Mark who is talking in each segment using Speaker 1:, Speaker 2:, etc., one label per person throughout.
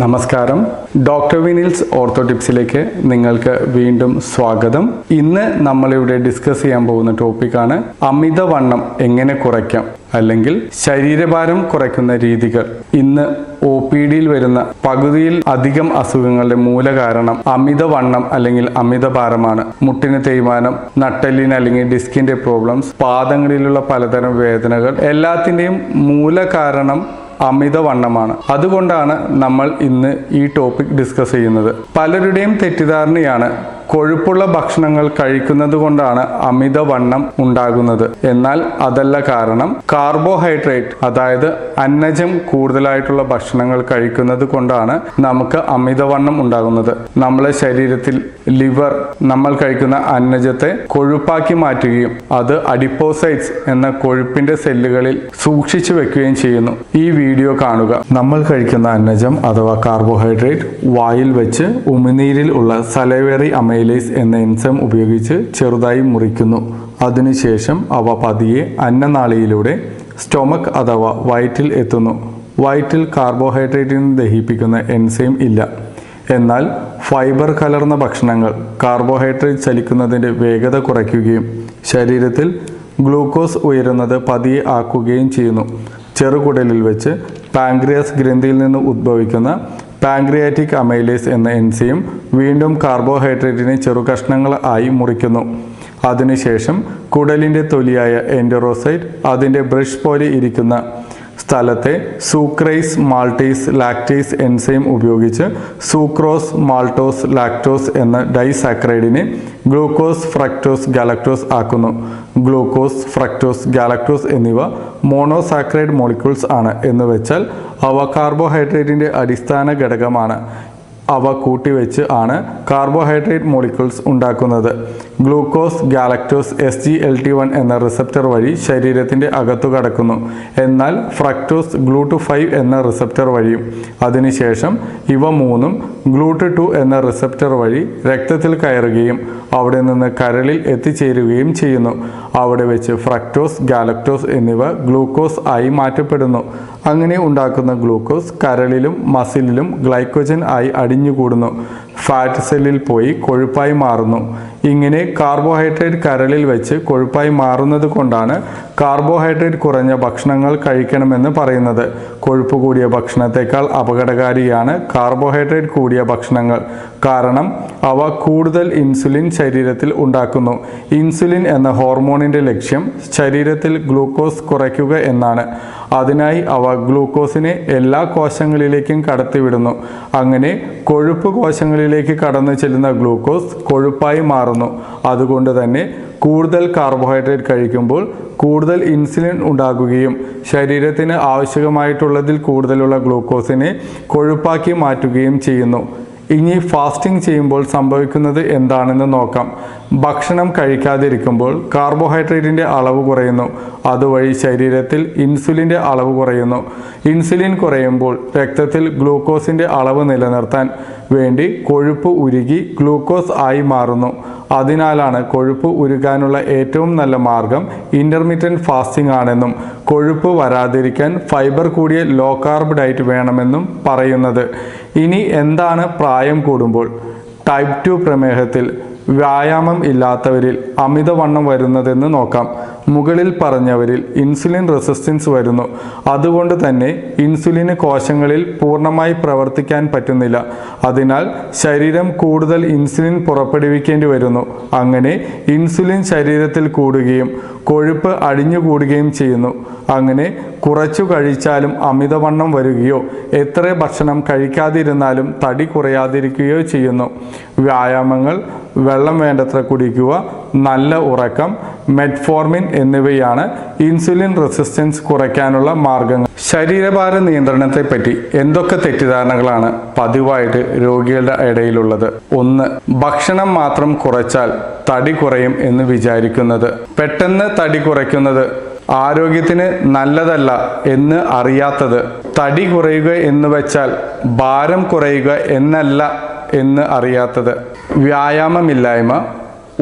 Speaker 1: നമസ്കാരം. Doctor വിനിൽസ് ortho ടിപ്സിലേക്ക് നിങ്ങൾക്ക് വീണ്ടും സ്വാഗതം. ഇന്ന് നമ്മളിവിടെ ഡിസ്കസ് ചെയ്യാൻ പോകുന്ന ടോപ്പിക്കാണ് അമിതവണ്ണം എങ്ങനെ കുറയ്ക്കാം അല്ലെങ്കിൽ ശരീരഭാരം കുറയ്ക്കുന്ന രീതികൾ. ഇന്ന് ഒ പി ഡിയിൽ വരുന്ന പകുതിയിൽ അധികം അസുഖങ്ങളുടെ മൂല കാരണം അമിതവണ്ണം അല്ലെങ്കിൽ അമിതഭാരമാണ്. മുട്ടിന് തേയ്മാനം നട്ടെല്ലിന് അല്ലെങ്കിൽ ഡിസ്കിന്റെ പ്രോബ്ലംസ് പാദങ്ങളിലുള്ള പലതരം വേദനകൾ എല്ലാത്തിന്റെയും മൂല കാരണം അമിതവണ്ണമാണ്. അതുകൊണ്ടാണ് നമ്മൾ ഇന്ന് ഈ ടോപ്പിക് ഡിസ്കസ് ചെയ്യുന്നത്. പലരുടെയും തെറ്റിദ്ധാരണയാണ് കൊഴുപ്പുള്ള ഭക്ഷണങ്ങൾ കഴിക്കുന്നത് കൊണ്ടാണ് അമിതവണ്ണം ഉണ്ടാകുന്നത്. എന്നാൽ അതല്ല കാരണം കാർബോഹൈഡ്രേറ്റ് അതായത് അന്നജം കൂടുതലായിട്ടുള്ള ഭക്ഷണങ്ങൾ കഴിക്കുന്നത് കൊണ്ടാണ് നമുക്ക് അമിതവണ്ണം ഉണ്ടാകുന്നത്. നമ്മളെ ശരീരത്തിൽ ലിവർ നമ്മൾ കഴിക്കുന്ന അന്നജത്തെ കൊഴുപ്പാക്കി മാറ്റുകയും അത് അഡിപ്പോസൈറ്റ്സ് എന്ന കൊഴുപ്പിന്റെ സെല്ലുകളിൽ സൂക്ഷിച്ചു വെക്കുകയും ചെയ്യുന്നു. ഈ വീഡിയോ കാണുക. നമ്മൾ കഴിക്കുന്ന അന്നജം അഥവാ കാർബോഹൈഡ്രേറ്റ് വായിൽ വെച്ച് ഉമിനീരിൽ ഉള്ള സലവേറി അമൈലേസ് എന്ന എൻസം ഉപയോഗിച്ച് ചെറുതായി മുറിക്കുന്നു. അതിനുശേഷം അവ പതിയെ അന്നനാളിയിലൂടെ സ്റ്റൊമക് അഥവാ വയറ്റിൽ എത്തുന്നു. വയറ്റിൽ കാർബോഹൈഡ്രേറ്റിനെ ദഹിപ്പിക്കുന്ന എൻസൈം ഇല്ല. എന്നാൽ ഫൈബർ കലർന്ന ഭക്ഷണങ്ങൾ കാർബോഹൈഡ്രേറ്റ് ചലിക്കുന്നതിന്റെ വേഗത കുറയ്ക്കുകയും ശരീരത്തിൽ ഗ്ലൂക്കോസ് ഉയരുന്നത് പതിയെ ആക്കുകയും ചെയ്യുന്നു. ചെറുകുടലിൽ വെച്ച് പാങ്ക്രിയാസ് ഗ്രന്ഥിയിൽ നിന്ന് ഉദ്ഭവിക്കുന്ന പാങ്ക്രിയാറ്റിക് അമൈലേസ് എന്ന എൻസൈം വീണ്ടും കാർബോഹൈഡ്രേറ്റിനെ ചെറുകഷ്ണങ്ങൾ ആയി മുറിക്കുന്നു. അതിനുശേഷം കുടലിന്റെ തൊലിയായ എൻഡറോസൈറ്റ് അതിന്റെ ബ്രഷ് പോലെ ഇരിക്കുന്ന സ്ഥലത്തെ സൂക്രൈസ് മാൾട്ടീസ് ലാക്ടേസ് എൻസൈം ഉപയോഗിച്ച് സൂക്രോസ് മാൾട്ടോസ് ലാക്ടോസ് എന്ന ഡൈസാക്രൈഡിനെ ഗ്ലൂക്കോസ് ഫ്രക്ടോസ് ഗാലക്ടോസ് ആക്കുന്നു. ഗ്ലൂക്കോസ് ഫ്രക്ടോസ് ഗാലക്ടോസ് എന്നിവ മോണോസാക്രൈഡ് മോളിക്യൂൾസ് ആണ് എന്ന് വെച്ചാൽ അവ കാർബോഹൈഡ്രേറ്റിന്റെ അടിസ്ഥാന ഘടകമാണ്. അവ കൂട്ടിവെച്ച് ആണ് കാർബോഹൈഡ്രേറ്റ് മോളിക്യൂൾസ് ഉണ്ടാക്കുന്നത്. Glucose galactose S G L T one എന്ന റിസപ്റ്റർ വഴി ശരീരത്തിന്റെ അകത്തു കടക്കുന്നു. എന്നാൽ ഫ്രക്ടോസ് ഗ്ലൂട്ട് ഫൈവ് എന്ന റിസപ്റ്റർ വഴിയും. അതിനുശേഷം ഇവ മൂന്നും ഗ്ലൂട്ട് ടു എന്ന റിസപ്റ്റർ വഴി രക്തത്തിൽ കയറുകയും അവിടെ നിന്ന് കരളിൽ എത്തിച്ചേരുകയും ചെയ്യുന്നു. അവിടെ വെച്ച് ഫ്രക്ടോസ് ഗാലക്ടോസ് എന്നിവ ഗ്ലൂക്കോസ് ആയി മാറ്റപ്പെടുന്നു. അങ്ങനെ ഉണ്ടാക്കുന്ന ഗ്ലൂക്കോസ് കരളിലും മസിലിലും ഗ്ലൈക്കോജൻ ആയി അടിഞ്ഞുകൂടുന്നു. ഫാറ്റ് സെല്ലിൽ പോയി കൊഴുപ്പായി മാറുന്നു. ഇങ്ങനെ കാർബോഹൈഡ്രേറ്റ് കരളിൽ വെച്ച് കൊഴുപ്പായി മാറുന്നത് കൊണ്ടാണ് കാർബോഹൈഡ്രേറ്റ് കുറഞ്ഞ ഭക്ഷണങ്ങൾ കഴിക്കണമെന്ന് പറയുന്നത്. കൊഴുപ്പ് കൂടിയ ഭക്ഷണത്തെക്കാൾ അപകടകാരിയാണ് കാർബോഹൈഡ്രേറ്റ് കൂടിയ ഭക്ഷണങ്ങൾ. കാരണം അവ കൂടുതൽ ഇൻസുലിൻ ശരീരത്തിൽ ഉണ്ടാക്കുന്നു. ഇൻസുലിൻ എന്ന ഹോർമോണിന്റെ ലക്ഷ്യം ശരീരത്തിൽ ഗ്ലൂക്കോസ് കുറയ്ക്കുക എന്നാണ്. അതിനായി അവ ഗ്ലൂക്കോസിനെ എല്ലാ കോശങ്ങളിലേക്കും കടത്തിവിടുന്നു. അങ്ങനെ കൊഴുപ്പ് കോശങ്ങളിലേക്ക് കടന്നു ചെല്ലുന്ന ഗ്ലൂക്കോസ് കൊഴുപ്പായി മാറുന്നു. അതുകൊണ്ട് തന്നെ കൂടുതൽ കാർബോഹൈഡ്രേറ്റ് കഴിക്കുമ്പോൾ കൂടുതൽ ഇൻസുലിൻ ഉണ്ടാകുകയും ശരീരത്തിന് ആവശ്യമായിട്ടുള്ളതിൽ കൂടുതലുള്ള ഗ്ലൂക്കോസിനെ കൊഴുപ്പാക്കി മാറ്റുകയും ചെയ്യുന്നു. ഇനി ഫാസ്റ്റിംഗ് ചെയ്യുമ്പോൾ സംഭവിക്കുന്നത് എന്താണെന്ന് നോക്കാം. ഭക്ഷണം കഴിക്കാതിരിക്കുമ്പോൾ കാർബോഹൈഡ്രേറ്റിന്റെ അളവ് കുറയുന്നു. അതുവഴി ശരീരത്തിൽ ഇൻസുലിന്റെ അളവ് കുറയുന്നു. ഇൻസുലിൻ കുറയുമ്പോൾ രക്തത്തിൽ ഗ്ലൂക്കോസിന്റെ അളവ് നിലനിർത്താൻ വേണ്ടി കൊഴുപ്പ് ഉരുകി ഗ്ലൂക്കോസ് ആയി മാറുന്നു. അതിനാലാണ് കൊഴുപ്പ് ഉരുകാനുള്ള ഏറ്റവും നല്ല മാർഗം ഇന്റർമീഡിയറ്റ് ഫാസ്റ്റിംഗ് ആണെന്നും കൊഴുപ്പ് വരാതിരിക്കാൻ ഫൈബർ കൂടിയ ലോ കാർബ് ഡയറ്റ് വേണമെന്നും പറയുന്നത്. ഇനി എന്താണ് പ്രായം കൂടുമ്പോൾ? ടൈപ്പ് ടു പ്രമേഹത്തിൽ വ്യായാമം ഇല്ലാത്തവരിൽ അമിതവണ്ണം വരുന്നതെന്ന് നോക്കാം. മുകളിൽ പറഞ്ഞവരിൽ ഇൻസുലിൻ റെസിസ്റ്റൻസ് വരുന്നു. അതുകൊണ്ട് തന്നെ ഇൻസുലിന് കോശങ്ങളിൽ പൂർണമായി പ്രവർത്തിക്കാൻ പറ്റുന്നില്ല. അതിനാൽ ശരീരം കൂടുതൽ ഇൻസുലിൻ പുറപ്പെടുവിക്കേണ്ടി വരുന്നു. അങ്ങനെ ഇൻസുലിൻ ശരീരത്തിൽ കൂടുകയും കൊഴുപ്പ് അടിഞ്ഞുകൂടുകയും ചെയ്യുന്നു. അങ്ങനെ കുറച്ചു കഴിച്ചാലും അമിതവണ്ണം വരികയോ എത്ര ഭക്ഷണം കഴിക്കാതിരുന്നാലും തടി കുറയാതിരിക്കുകയോ ചെയ്യുന്നു. വ്യായാമങ്ങൾ വെള്ളം വേണ്ടത്ര കുടിക്കുക നല്ല ഉറക്കം മെറ്റ്ഫോർമിൻ എന്നിവയാണ് ഇൻസുലിൻ റെസിസ്റ്റൻസ് കുറയ്ക്കാനുള്ള മാർഗങ്ങൾ. ശരീരഭാര നിയന്ത്രണത്തെ പറ്റി എന്തൊക്കെ തെറ്റിദ്ധാരണകളാണ് പതിവായിട്ട് രോഗികളുടെ ഇടയിലുള്ളത്? ഒന്ന് ഭക്ഷണം മാത്രം കുറച്ചാൽ തടി കുറയും എന്ന് വിചാരിക്കുന്നത്. പെട്ടെന്ന് തടി കുറയ്ക്കുന്നത് ആരോഗ്യത്തിന് നല്ലതല്ല എന്ന് അറിയാത്തത്. തടി കുറയുക എന്ന് വെച്ചാൽ ഭാരം കുറയുക എന്നല്ല എന്ന് അറിയാത്തത്. വ്യായാമമില്ലായ്മ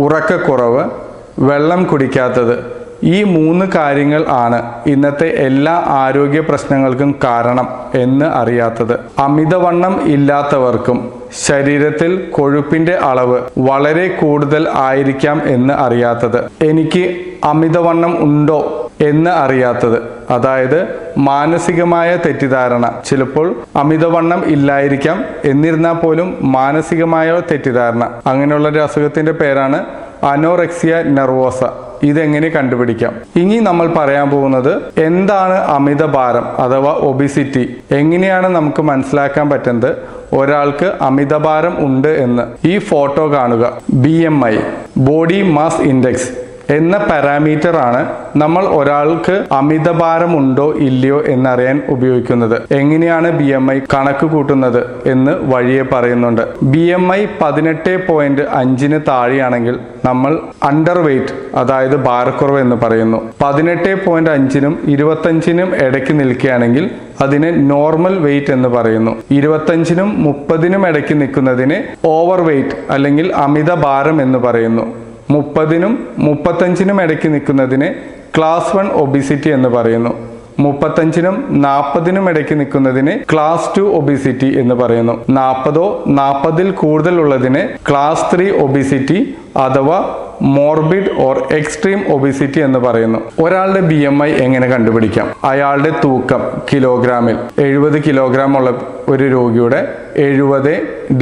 Speaker 1: ഉറക്കക്കുറവ് വെള്ളം കുടിക്കാത്തത് ഈ മൂന്ന് കാര്യങ്ങൾ ആണ് ഇന്നത്തെ എല്ലാ ആരോഗ്യ പ്രശ്നങ്ങൾക്കും കാരണം എന്ന് അറിയാത്തത്. അമിതവണ്ണം ഇല്ലാത്തവർക്കും ശരീരത്തിൽ കൊഴുപ്പിന്റെ അളവ് വളരെ കൂടുതൽ ആയിരിക്കാം എന്ന് അറിയാത്തത്. എനിക്ക് അമിതവണ്ണം ഉണ്ടോ? എന്ന് അറിയാത്തത്. അതായത് മാനസികമായ തെറ്റിദ്ധാരണ. ചിലപ്പോൾ അമിതവണ്ണം ഇല്ലായിരിക്കാം എന്നിരുന്നാൽ പോലും മാനസികമായ തെറ്റിദ്ധാരണ. അങ്ങനെയുള്ള ഒരു അസുഖത്തിന്റെ പേരാണ് അനോറെക്സിയ നെർവോസ. ഇതെങ്ങനെ കണ്ടുപിടിക്കാം? ഇനി നമ്മൾ പറയാൻ പോകുന്നത് എന്താണ് അമിതഭാരം അഥവാ ഒബിസിറ്റി? എങ്ങനെയാണ് നമുക്ക് മനസ്സിലാക്കാൻ പറ്റുന്നത്? ഒരാൾക്ക് അമിതഭാരം ഉണ്ട് എന്ന്. ഈ ഫോട്ടോ കാണുക. B body mass index. എന്ന പാരാമീറ്റർ ആണ് നമ്മൾ ഒരാൾക്ക് അമിതഭാരം ഉണ്ടോ ഇല്ലയോ എന്നറിയാൻ ഉപയോഗിക്കുന്നത്. എങ്ങനെയാണ് ബി എം ഐ കണക്ക് കൂട്ടുന്നത് എന്ന് വഴിയെ പറയുന്നുണ്ട്. ബി എം ഐ പതിനെട്ട് പോയിന്റ് അഞ്ചിന് താഴെയാണെങ്കിൽ നമ്മൾ അണ്ടർ വെയ്റ്റ് അതായത് ഭാരക്കുറവ് എന്ന് പറയുന്നു. പതിനെട്ട് പോയിന്റ് അഞ്ചിനും ഇരുപത്തഞ്ചിനും ഇടയ്ക്ക് നിൽക്കുകയാണെങ്കിൽ അതിനെ നോർമൽ വെയിറ്റ് എന്ന് പറയുന്നു. ഇരുപത്തഞ്ചിനും മുപ്പതിനും ഇടയ്ക്ക് നിൽക്കുന്നതിനെ ഓവർ വെയിറ്റ് അല്ലെങ്കിൽ അമിത ഭാരം എന്ന് പറയുന്നു. മുപ്പതിനും മുപ്പത്തഞ്ചിനും ഇടയ്ക്ക് നിൽക്കുന്നതിന് ക്ലാസ് വൺ ഒബിസിറ്റി എന്ന് പറയുന്നു. മുപ്പത്തഞ്ചിനും നാൽപ്പതിനും ഇടയ്ക്ക് നിൽക്കുന്നതിന് ക്ലാസ് ടു ഒബിസിറ്റി എന്ന് പറയുന്നു. നാൽപ്പതോ നാൽപ്പതിൽ കൂടുതലുള്ളതിന് ക്ലാസ് ത്രീ ഒബിസിറ്റി അഥവാ മോർബിഡ് ഓർ എക്സ്ട്രീം ഒബിസിറ്റി എന്ന് പറയുന്നു. ഒരാളുടെ ബി എം ഐ എങ്ങനെ കണ്ടുപിടിക്കാം? അയാളുടെ തൂക്കം കിലോഗ്രാമിൽ. എഴുപത് കിലോഗ്രാം ഉള്ള ഒരു രോഗിയുടെ എഴുപത്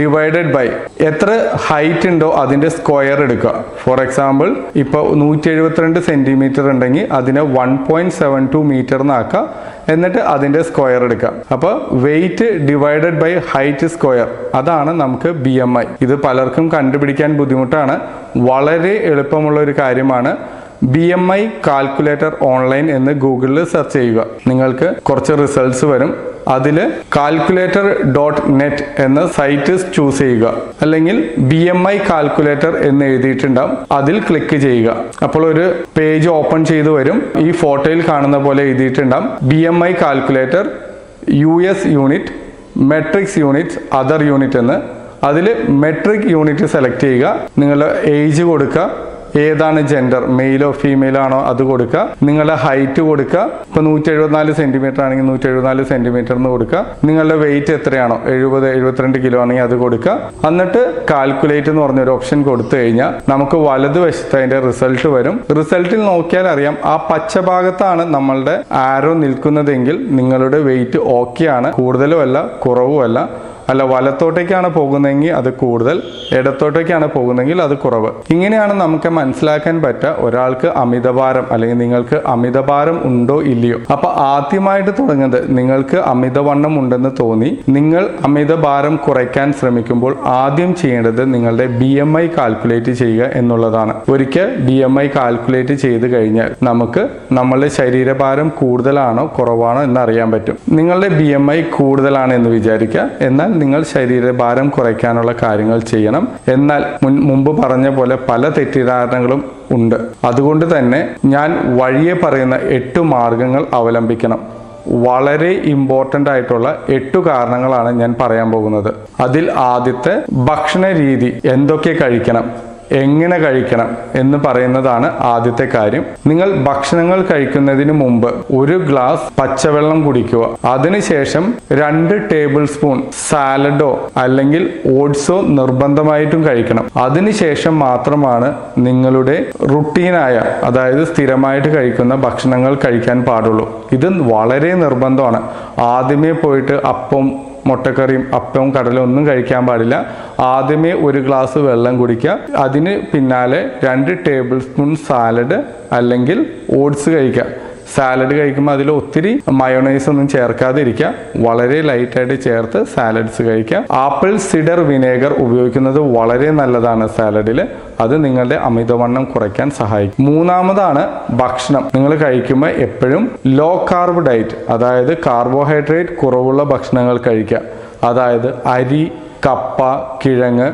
Speaker 1: ഡിവൈഡഡ് ബൈ എത്ര ഹൈറ്റ് ഉണ്ടോ അതിന്റെ സ്ക്വയർ എടുക്കുക. ഫോർ എക്സാമ്പിൾ ഇപ്പോൾ നൂറ്റി എഴുപത്തിരണ്ട് സെന്റിമീറ്റർ ഉണ്ടെങ്കിൽ അതിനെ one point seven two metre എന്നാക്കുക എന്നിട്ട് അതിന്റെ സ്ക്വയർ എടുക്കാം. അപ്പോൾ weight divided by height square അതാണ് നമുക്ക് ബി എം ഐ ഇത് പലർക്കും കണ്ടുപിടിക്കാൻ ബുദ്ധിമുട്ടാണ്. വളരെ എളുപ്പമുള്ള ഒരു കാര്യമാണ് B M I calculator online എന്ന് ഗൂഗിളിൽ സെർച്ച് ചെയ്യുക. നിങ്ങൾക്ക് കുറച്ച് റിസൾട്ട്സ് വരും. അതിൽ കാൽക്കുലേറ്റർ ഡോട്ട് നെറ്റ് എന്ന സൈറ്റ് ചൂസ് ചെയ്യുക. അല്ലെങ്കിൽ ബി എം ഐ കാൽക്കുലേറ്റർ എന്ന് എഴുതിയിട്ടുണ്ടാവും. അതിൽ ക്ലിക്ക് ചെയ്യുക. അപ്പോൾ ഒരു പേജ് ഓപ്പൺ ചെയ്തു വരും. ഈ ഫോട്ടോയിൽ കാണുന്ന പോലെ എഴുതിയിട്ടുണ്ടാവും. B M I calculator U S unit metrics unit other unit എന്ന്. അതിൽ മെട്രിക് യൂണിറ്റ് സെലക്ട് ചെയ്യുക. നിങ്ങളുടെ ഏജ് കൊടുക്കുക. ഏതാണ് ജെൻഡർ മെയിലോ ഫീമെയിലോ ആണോ അത് കൊടുക്കുക. നിങ്ങളുടെ ഹൈറ്റ് കൊടുക്കുക. ഇപ്പൊ നൂറ്റി എഴുപത്തിനാല് സെന്റിമീറ്റർ ആണെങ്കിൽ നൂറ്റി എഴുപത്തിനാല് സെന്റിമീറ്റർ എന്ന് കൊടുക്കുക. നിങ്ങളുടെ വെയിറ്റ് എത്രയാണോ? എഴുപത് എഴുപത്തിരണ്ട് കിലോ ആണെങ്കിൽ അത് കൊടുക്കുക. എന്നിട്ട് കാൽക്കുലേറ്റ് എന്ന് പറഞ്ഞൊരു ഓപ്ഷൻ കൊടുത്തു കഴിഞ്ഞാൽ നമുക്ക് വലതുവശത്ത് അതിന്റെ റിസൾട്ട് വരും. റിസൾട്ടിൽ നോക്കിയാൽ അറിയാം. ആ പച്ച ഭാഗത്താണ് നമ്മളുടെ ആരോ നിൽക്കുന്നതെങ്കിൽ നിങ്ങളുടെ വെയിറ്റ് ഓക്കെ ആണ്. കൂടുതലും അല്ല വലത്തോട്ടേക്കാണ് പോകുന്നതെങ്കിൽ അത് കൂടുതൽ ഇടത്തോട്ടേക്കാണ് പോകുന്നതെങ്കിൽ അത് കുറവ്. ഇങ്ങനെയാണ് നമുക്ക് മനസ്സിലാക്കാൻ പറ്റുക ഒരാൾക്ക് അമിതഭാരം അല്ലെങ്കിൽ നിങ്ങൾക്ക് അമിതഭാരം ഉണ്ടോ ഇല്ലയോ. അപ്പൊ ആദ്യമായിട്ട് തുടങ്ങുന്നത് നിങ്ങൾക്ക് അമിതവണ്ണം ഉണ്ടെന്ന് തോന്നി നിങ്ങൾ അമിതഭാരം കുറയ്ക്കാൻ ശ്രമിക്കുമ്പോൾ ആദ്യം ചെയ്യേണ്ടത് നിങ്ങളുടെ ബി എം ഐ കാൽക്കുലേറ്റ് ചെയ്യുക എന്നുള്ളതാണ്. ഒരിക്കൽ ബി എം ഐ കാൽക്കുലേറ്റ് ചെയ്ത് കഴിഞ്ഞാൽ നമുക്ക് നമ്മളുടെ ശരീരഭാരം കൂടുതലാണോ കുറവാണോ എന്ന് അറിയാൻ പറ്റും. നിങ്ങളുടെ ബി എം ഐ കൂടുതലാണ് എന്ന് വിചാരിക്കുക. എന്നാൽ നിങ്ങൾ ശരീരഭാരം കുറയ്ക്കാനുള്ള കാര്യങ്ങൾ ചെയ്യണം. എന്നാൽ മുൻ- മുമ്പ് പറഞ്ഞ പോലെ പല തെറ്റിദ്ധാരണകളും ഉണ്ട്. അതുകൊണ്ട് തന്നെ ഞാൻ വഴിയെ പറയുന്ന എട്ട് മാർഗങ്ങൾ അവലംബിക്കണം. വളരെ ഇമ്പോർട്ടന്റ് ആയിട്ടുള്ള എട്ടു കാരണങ്ങളാണ് ഞാൻ പറയാൻ പോകുന്നത്. അതിൽ ആദ്യത്തെ ഭക്ഷണ രീതി എന്തൊക്കെ കഴിക്കണം. എങ്ങനെ കഴിക്കണം എന്ന് പറയുന്നതാണ് ആദ്യത്തെ കാര്യം. നിങ്ങൾ ഭക്ഷണങ്ങൾ കഴിക്കുന്നതിന് മുമ്പ് ഒരു ഗ്ലാസ് പച്ചവെള്ളം കുടിക്കുക. അതിനുശേഷം രണ്ട് ടേബിൾ സ്പൂൺ സാലഡോ അല്ലെങ്കിൽ ഓട്സോ നിർബന്ധമായിട്ടും കഴിക്കണം. അതിനുശേഷം മാത്രമാണ് നിങ്ങളുടെ റുട്ടീനായ അതായത് സ്ഥിരമായിട്ട് കഴിക്കുന്ന ഭക്ഷണങ്ങൾ കഴിക്കാൻ പാടുള്ളൂ. ഇത് വളരെ നിർബന്ധമാണ്. ആദ്യമേ പോയിട്ട് അപ്പം മുട്ടക്കറിയും അപ്പവും കടലും ഒന്നും കഴിക്കാൻ പാടില്ല. ആദ്യമേ ഒരു ഗ്ലാസ് വെള്ളം കുടിക്കുക. അതിന് പിന്നാലെ രണ്ട് ടേബിൾ സ്പൂൺ സാലഡ് അല്ലെങ്കിൽ ഓട്സ് കഴിക്കുക. സാലഡ് കഴിക്കുമ്പോൾ അതിൽ ഒത്തിരി മയോണൈസ് ഒന്നും ചേർക്കാതെ ഇരിക്കുക വളരെ ലൈറ്റായിട്ട് ചേർത്ത് സാലഡ്സ് കഴിക്കുക. ആപ്പിൾ സിഡർ വിനേഗർ ഉപയോഗിക്കുന്നത് വളരെ നല്ലതാണ് സാലഡിൽ. അത് നിങ്ങളുടെ അമിതവണ്ണം കുറയ്ക്കാൻ സഹായിക്കും. മൂന്നാമതാണ് ഭക്ഷണം. നിങ്ങൾ കഴിക്കുമ്പോൾ എപ്പോഴും ലോ കാർബ് ഡയറ്റ് അതായത് കാർബോഹൈഡ്രേറ്റ് കുറവുള്ള ഭക്ഷണങ്ങൾ കഴിക്കുക. അതായത് അരി കപ്പ കിഴങ്ങ്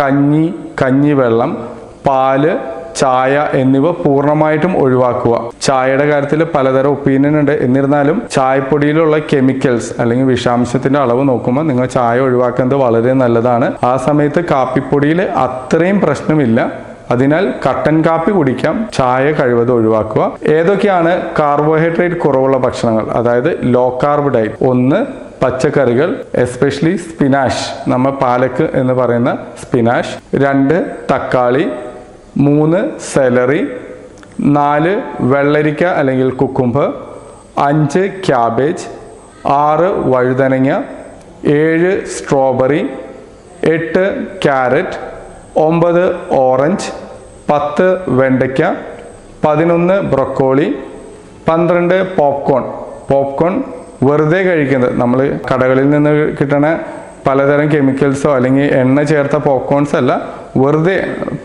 Speaker 1: കഞ്ഞി കഞ്ഞിവെള്ളം പാൽ ചായ എന്നിവ പൂർണമായിട്ടും ഒഴിവാക്കുക. ചായയുടെ കാര്യത്തിൽ പലതരം ഒപ്പീനിയൻ ഉണ്ട്. എന്നിരുന്നാലും ചായപ്പൊടിയിലുള്ള കെമിക്കൽസ് അല്ലെങ്കിൽ വിഷാംശത്തിന്റെ അളവ് നോക്കുമ്പോൾ നിങ്ങൾ ചായ ഒഴിവാക്കുന്നത് വളരെ നല്ലതാണ്. ആ സമയത്ത് കാപ്പിപ്പൊടിയിൽ അത്രയും പ്രശ്നമില്ല. അതിനാൽ കട്ടൻ കാപ്പി കുടിക്കാം. ചായ കഴിവത് ഒഴിവാക്കുക. ഏതൊക്കെയാണ് കാർബോഹൈഡ്രേറ്റ് കുറവുള്ള ഭക്ഷണങ്ങൾ? അതായത് ലോ കാർബ് ഡയറ്റ് ഒന്ന് പച്ചക്കറികൾ എസ്പെഷ്യലി സ്പിനാഷ് നമ്മൾ പാലക്ക് എന്ന് പറയുന്ന സ്പിനാഷ് രണ്ട് തക്കാളി. മൂന്ന് സെലറി നാല് വെള്ളരിക്ക അല്ലെങ്കിൽ കുക്കുമ്പ് അഞ്ച് ക്യാബേജ് ആറ് വഴുതനങ്ങ ഏഴ് സ്ട്രോബെറി എട്ട് ക്യാരറ്റ് ഒമ്പത് ഓറഞ്ച് പത്ത് വെണ്ടയ്ക്ക പതിനൊന്ന് ബ്രൊക്കോളി പന്ത്രണ്ട് പോപ്കോൺ പോപ്കോൺ വെറുതെ കഴിക്കുന്നത്. നമ്മൾ കടകളിൽ നിന്ന് കിട്ടുന്ന പലതരം കെമിക്കൽസോ അല്ലെങ്കിൽ എണ്ണ ചേർത്ത പോപ്കോൺസ് അല്ല. വെറുതെ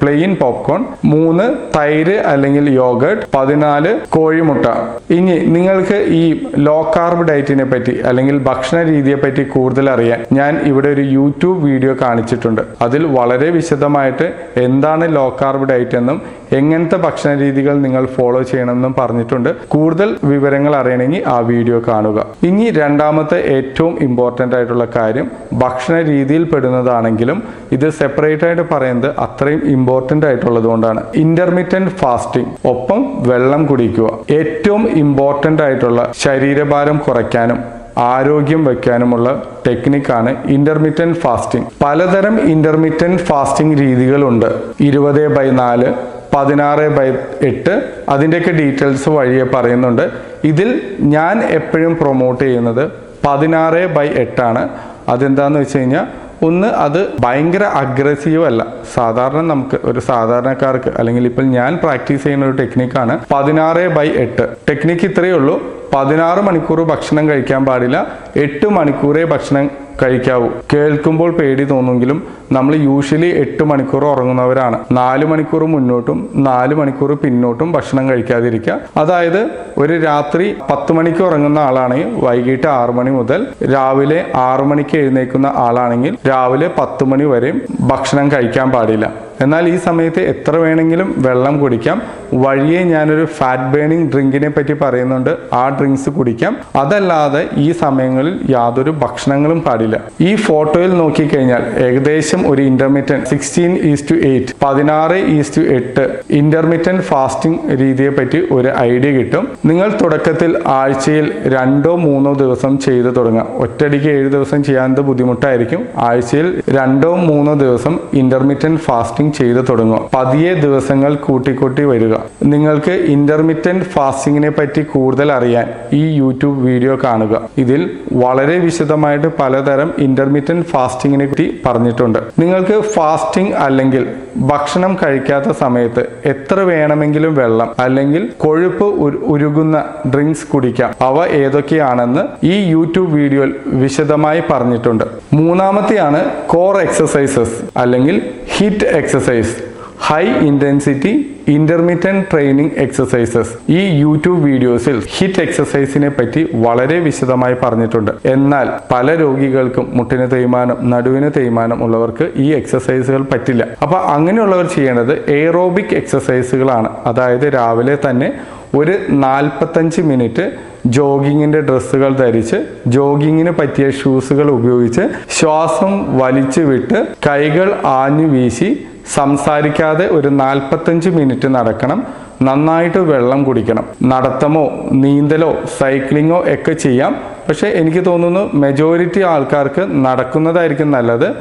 Speaker 1: പ്ലെയിൻ പോപ്കോൺ മൂന്ന് തൈര് അല്ലെങ്കിൽ യോഗട്ട് പതിനാല് കോഴിമുട്ട. ഇനി നിങ്ങൾക്ക് ഈ ലോ കാർബ് ഡയറ്റിനെ പറ്റി അല്ലെങ്കിൽ ഭക്ഷണ രീതിയെ പറ്റി കൂടുതൽ അറിയാൻ ഞാൻ ഇവിടെ ഒരു യൂട്യൂബ് വീഡിയോ കാണിച്ചിട്ടുണ്ട്. അതിൽ വളരെ വിശദമായിട്ട് എന്താണ് ലോ കാർബ് ഡയറ്റ് എന്നും എങ്ങനത്തെ ഭക്ഷണ രീതികൾ നിങ്ങൾ ഫോളോ ചെയ്യണമെന്നും പറഞ്ഞിട്ടുണ്ട്. കൂടുതൽ വിവരങ്ങൾ അറിയണമെങ്കിൽ ആ വീഡിയോ കാണുക. ഇനി രണ്ടാമത്തെ ഏറ്റവും ഇമ്പോർട്ടന്റ് ആയിട്ടുള്ള കാര്യം ഭക്ഷണ രീതിയിൽ പെടുന്നതാണെങ്കിലും ഇത് സെപ്പറേറ്റ് ആയിട്ട് പറയുന്നത് അത്രയും ഇമ്പോർട്ടന്റ് ആയിട്ടുള്ളത് കൊണ്ടാണ്. ഇന്റർമീഡിയന്റ് ഫാസ്റ്റിംഗ് ഒപ്പം വെള്ളം കുടിക്കുക. ഏറ്റവും ഇമ്പോർട്ടന്റ് ആയിട്ടുള്ള ശരീരഭാരം കുറയ്ക്കാനും ആരോഗ്യം വയ്ക്കാനുമുള്ള ടെക്നിക്കാണ് ഇന്റർമീഡിയന്റ് ഫാസ്റ്റിംഗ് പലതരം ഇന്റർമീഡിയന്റ് ഫാസ്റ്റിംഗ് രീതികളുണ്ട്. ഇരുപത് ബൈ നാല് പതിനാറ് ബൈ എട്ട് അതിന്റെയൊക്കെ ഡീറ്റെയിൽസ് വഴിയെ പറയുന്നുണ്ട്. ഇതിൽ ഞാൻ എപ്പോഴും പ്രൊമോട്ട് ചെയ്യുന്നത് പതിനാറ് ബൈ എട്ടാണ് അതെന്താന്ന് വെച്ച് കഴിഞ്ഞാൽ ഒന്ന് അത് ഭയങ്കര അഗ്രസീവ് അല്ല. സാധാരണ നമുക്ക് ഒരു സാധാരണക്കാർക്ക് അല്ലെങ്കിൽ ഇപ്പോൾ ഞാൻ പ്രാക്ടീസ് ചെയ്യുന്ന ഒരു ടെക്നിക്കാണ് പതിനാറ് ബൈ എട്ട്. ടെക്നിക്ക് ഇത്രയേ ഉള്ളൂ. പതിനാറ് മണിക്കൂർ ഭക്ഷണം കഴിക്കാൻ പാടില്ല. എട്ട് മണിക്കൂറേ ഭക്ഷണം കഴിക്കാവൂ. കേൾക്കുമ്പോൾ പേടി തോന്നുമെങ്കിലും നമ്മൾ യൂഷ്വലി എട്ട് മണിക്കൂർ ഉറങ്ങുന്നവരാണ്. നാല് മണിക്കൂർ മുന്നോട്ടും നാല് മണിക്കൂർ പിന്നോട്ടും ഭക്ഷണം കഴിക്കാതിരിക്കുക. അതായത് ഒരു രാത്രി പത്ത് മണിക്ക് ഉറങ്ങുന്ന ആളാണെങ്കിൽ വൈകിട്ട് ആറ് മണി മുതൽ രാവിലെ ആറ് മണിക്ക് എഴുന്നേൽക്കുന്ന ആളാണെങ്കിൽ രാവിലെ പത്ത് മണി വരെയും ഭക്ഷണം കഴിക്കാൻ പാടില്ല. എന്നാൽ ഈ സമയത്ത് എത്ര വേണമെങ്കിലും വെള്ളം കുടിക്കാം. വഴിയെ ഞാനൊരു ഫാറ്റ് ബേണിംഗ് ഡ്രിങ്കിനെ പറ്റി പറയുന്നുണ്ട്. ആ ഡ്രിങ്ക്സ് കുടിക്കാം. അതല്ലാതെ ഈ സമയങ്ങളിൽ യാതൊരു ഭക്ഷണങ്ങളും പാടില്ല. ഈ ഫോട്ടോയിൽ നോക്കിക്കഴിഞ്ഞാൽ ഏകദേശം ഒരു intermittent sixteen is to eight പതിനാറ് ഈസ് ടു എട്ട്. ഇന്റർമീറ്റൻ ഫാസ്റ്റിംഗ് രീതിയെ പറ്റി ഒരു ഐഡിയ കിട്ടും. നിങ്ങൾ തുടക്കത്തിൽ ആഴ്ചയിൽ രണ്ടോ മൂന്നോ ദിവസം ചെയ്തു തുടങ്ങാം ഒറ്റടിക്ക് ഏഴ് ദിവസം ചെയ്യാനത് ബുദ്ധിമുട്ടായിരിക്കും? ആഴ്ചയിൽ രണ്ടോ മൂന്നോ ദിവസം ഇന്റർമീറ്റന്റ് ഫാസ്റ്റിംഗ് ചെയ്തു തുടങ്ങുക. പതിയെ ദിവസങ്ങൾ കൂട്ടിക്കൂട്ടി വരിക. നിങ്ങൾക്ക് ഇന്റർമീറ്റന്റ് ഫാസ്റ്റിംഗിനെ പറ്റി കൂടുതൽ അറിയാൻ ഈ യൂട്യൂബ് വീഡിയോ കാണുക. ഇതിൽ വളരെ വിശദമായിട്ട് പലതരം ഇന്റർമീറ്റന്റ് ഫാസ്റ്റിങ്ങിനെ പറ്റി പറഞ്ഞിട്ടുണ്ട്. നിങ്ങൾക്ക് ഫാസ്റ്റിംഗ് അല്ലെങ്കിൽ ഭക്ഷണം കഴിക്കാത്ത സമയത്ത് എത്ര വേണമെങ്കിലും വെള്ളം അല്ലെങ്കിൽ കൊഴുപ്പ് ഉരുകുന്ന ഡ്രിങ്ക്സ് കുടിക്കാം. അവ ഏതൊക്കെയാണെന്ന് ഈ യൂട്യൂബ് വീഡിയോയിൽ വിശദമായി പറഞ്ഞിട്ടുണ്ട്. മൂന്നാമത്തെയാണ് കോർ എക്സസൈസസ് അല്ലെങ്കിൽ HIIT exercise high intensity intermediate training exercises ഈ യൂട്യൂബ് വീഡിയോസിൽ ഹിറ്റ് എക്സസൈസിനെ പറ്റി വളരെ വിശദമായി പറഞ്ഞിട്ടുണ്ട്. എന്നാൽ പല രോഗികൾക്കും മുട്ടിന് തേയ്മാനം നടുവിന് തേയ്മാനം ഉള്ളവർക്ക് ഈ എക്സസൈസുകൾ പറ്റില്ല. അപ്പൊ അങ്ങനെയുള്ളവർ ചെയ്യേണ്ടത് എയറോബിക് എക്സസൈസുകളാണ് അതായത് രാവിലെ തന്നെ ഒരു നാൽപ്പത്തഞ്ച് മിനിറ്റ് ജോഗിങ്ങിന്റെ ഡ്രസ്സുകൾ ധരിച്ച് ജോഗിങ്ങിന് പറ്റിയ ഷൂസുകൾ ഉപയോഗിച്ച് ശ്വാസം വലിച്ചു വിട്ട് കൈകൾ ആഞ്ഞു വീശി സംസാരിക്കാതെ ഒരു നാൽപ്പത്തഞ്ച് മിനിറ്റ് നടക്കണം. നന്നായിട്ട് വെള്ളം കുടിക്കണം. നടത്തമോ നീന്തലോ സൈക്ലിങ്ങോ ഒക്കെ ചെയ്യാം. പക്ഷേ എനിക്ക് തോന്നുന്നു മെജോറിറ്റി ആൾക്കാർക്ക് നടക്കുന്നതായിരിക്കും നല്ലത്.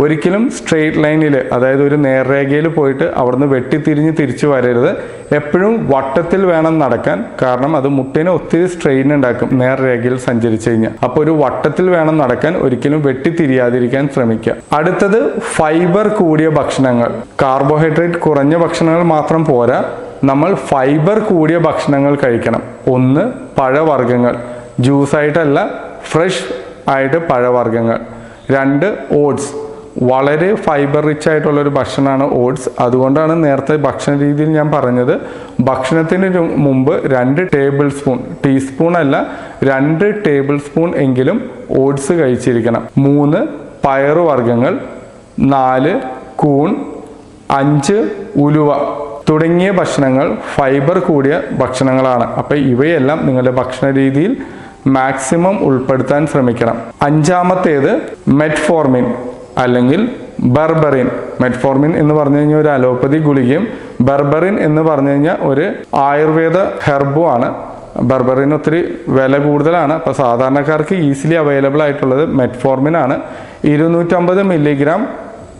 Speaker 1: ഒരിക്കലും സ്ട്രെയിറ്റ് ലൈനിൽ അതായത് ഒരു നേർരേഖയിൽ പോയിട്ട് അവിടുന്ന് വെട്ടിത്തിരിഞ്ഞ് തിരിച്ചു വരരുത്. എപ്പോഴും വട്ടത്തിൽ വേണം നടക്കാൻ. കാരണം അത് മുട്ടിന് ഒത്തിരി സ്ട്രെയിൻ ഉണ്ടാക്കും നേർരേഖയിൽ സഞ്ചരിച്ചു കഴിഞ്ഞാൽ. അപ്പോൾ ഒരു വട്ടത്തിൽ വേണം നടക്കാൻ ഒരിക്കലും വെട്ടിത്തിരിയാതിരിക്കാൻ ശ്രമിക്കുക. അടുത്തത് ഫൈബർ കൂടിയ ഭക്ഷണങ്ങൾ. കാർബോഹൈഡ്രേറ്റ് കുറഞ്ഞ ഭക്ഷണങ്ങൾ മാത്രം പോരാ. നമ്മൾ ഫൈബർ കൂടിയ ഭക്ഷണങ്ങൾ കഴിക്കണം. ഒന്ന് പഴവർഗങ്ങൾ. ജ്യൂസായിട്ടല്ല ഫ്രഷ് ആയിട്ട് പഴവർഗങ്ങൾ. രണ്ട് ഓട്സ് വളരെ ഫൈബർ റിച്ച് ആയിട്ടുള്ള ഒരു ഭക്ഷണമാണ് ഓട്സ്. അതുകൊണ്ടാണ് നേരത്തെ ഭക്ഷണ രീതിയിൽ ഞാൻ പറഞ്ഞത്. ഭക്ഷണത്തിന് മുമ്പ് രണ്ട് ടേബിൾ സ്പൂൺ ടീസ്പൂൺ അല്ല രണ്ട് ടേബിൾ സ്പൂൺ എങ്കിലും ഓട്സ് കഴിച്ചിരിക്കണം. മൂന്ന് പയറുവർഗങ്ങൾ നാല് കൂൺ അഞ്ച് ഉലുവ തുടങ്ങിയ ഭക്ഷണങ്ങൾ ഫൈബർ കൂടിയ ഭക്ഷണങ്ങളാണ്. അപ്പോൾ ഇവയെല്ലാം നിങ്ങളുടെ ഭക്ഷണ രീതിയിൽ മാക്സിമം ഉൾപ്പെടുത്താൻ ശ്രമിക്കണം. അഞ്ചാമത്തേത് മെറ്റ്ഫോർമിൻ അല്ലെങ്കിൽ ബർബറിൻ മെറ്റ്ഫോർമിൻ എന്ന് പറഞ്ഞു കഴിഞ്ഞാൽ ഒരു അലോപ്പതി ഗുളികയും ബർബറിൻ എന്ന് പറഞ്ഞു കഴിഞ്ഞാൽ ഒരു ആയുർവേദ ഹെർബും ആണ്. ബർബറിന് ഒത്തിരി വില കൂടുതലാണ്. അപ്പോൾ സാധാരണക്കാർക്ക് ഈസിലി അവൈലബിൾ ആയിട്ടുള്ളത് മെറ്റ്ഫോർമിൻ ആണ്. ഇരുന്നൂറ്റമ്പത് മില്ലിഗ്രാം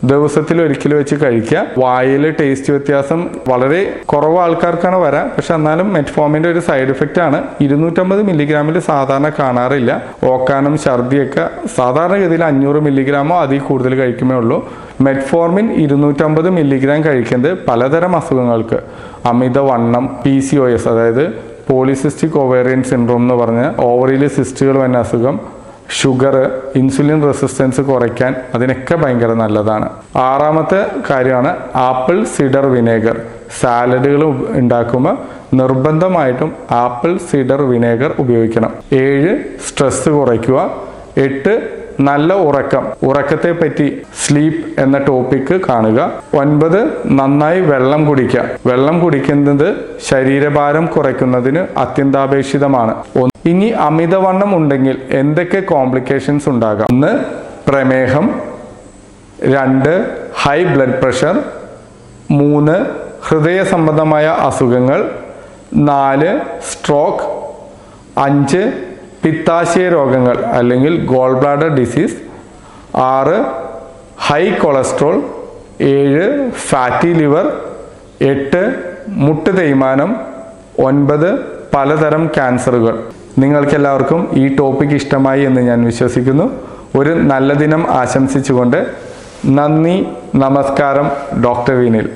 Speaker 1: ദിവസത്തിൽ ഒരിക്കൽ വെച്ച് കഴിക്കുക. വായിൽ ടേസ്റ്റ് വ്യത്യാസം വളരെ കുറവ് ആൾക്കാർക്കാണ് വരാം. പക്ഷെ എന്നാലും മെറ്റ്ഫോമിന്റെ ഒരു സൈഡ് എഫക്റ്റ് ആണ്. ഇരുന്നൂറ്റമ്പത് മില്ലിഗ്രാമിൽ സാധാരണ കാണാറില്ല. ഓക്കാനും ഛർദിയൊക്കെ സാധാരണഗതിയിൽ അഞ്ഞൂറ് മില്ലിഗ്രാമോ അതിൽ കൂടുതൽ കഴിക്കുമേ ഉള്ളൂ. മെറ്റ്ഫോർമിൻ ഇരുന്നൂറ്റമ്പത് മില്ലിഗ്രാം കഴിക്കുന്നത് പലതരം അസുഖങ്ങൾക്ക്. അമിതവണ്ണം പി സി ഒ എസ് അതായത് പോളിസിസ്റ്റിക് ഓവേറിയൻ സിൻഡ്രോം എന്ന് പറഞ്ഞ ഓവറിയിൽ സിസ്റ്റുകൾ വന്ന അസുഖം ഷുഗർ ഇൻസുലിൻ റെസിസ്റ്റൻസ് കുറയ്ക്കാൻ അതിനൊക്കെ ഭയങ്കര നല്ലതാണ്. ആറാമത്തെ കാര്യമാണ് ആപ്പിൾ സിഡർ വിനേഗർ. സാലഡുകൾ ഉണ്ടാക്കുമ്പോൾ നിർബന്ധമായിട്ടും ആപ്പിൾ സിഡർ വിനേഗർ ഉപയോഗിക്കണം. ഏഴ് സ്ട്രെസ് കുറയ്ക്കുക. എട്ട് നല്ല ഉറക്കം. ഉറക്കത്തെ പറ്റി സ്ലീപ്പ് എന്ന ടോപ്പിക്ക് കാണുക. ഒൻപത് നന്നായി വെള്ളം കുടിക്കുക. വെള്ളം കുടിക്കുന്നത് ശരീരഭാരം കുറയ്ക്കുന്നതിന് അത്യന്താപേക്ഷിതമാണ്. ഇനി അമിതവണ്ണം ഉണ്ടെങ്കിൽ എന്തൊക്കെ കോംപ്ലിക്കേഷൻസ് ഉണ്ടാകാം? ഒന്ന് പ്രമേഹം. രണ്ട് ഹൈ ബ്ലഡ് പ്രഷർ മൂന്ന് ഹൃദയ സംബന്ധമായ അസുഖങ്ങൾ. നാല് സ്ട്രോക്ക് അഞ്ച് പിത്താശയ രോഗങ്ങൾ അല്ലെങ്കിൽ ഗോൾ ബ്ലാഡർ ഡിസീസ് ആറ് ഹൈ കൊളസ്ട്രോൾ ഏഴ് ഫാറ്റി ലിവർ എട്ട് മുട്ട് തേയ്മാനം ഒൻപത് പലതരം ക്യാൻസറുകൾ. നിങ്ങൾക്കെല്ലാവർക്കും ഈ ടോപ്പിക് ഇഷ്ടമായി എന്ന് ഞാൻ വിശ്വസിക്കുന്നു. ഒരു നല്ല ദിനം ആശംസിച്ചുകൊണ്ട് നന്ദി നമസ്കാരം ഡോക്ടർ വിനിൽ.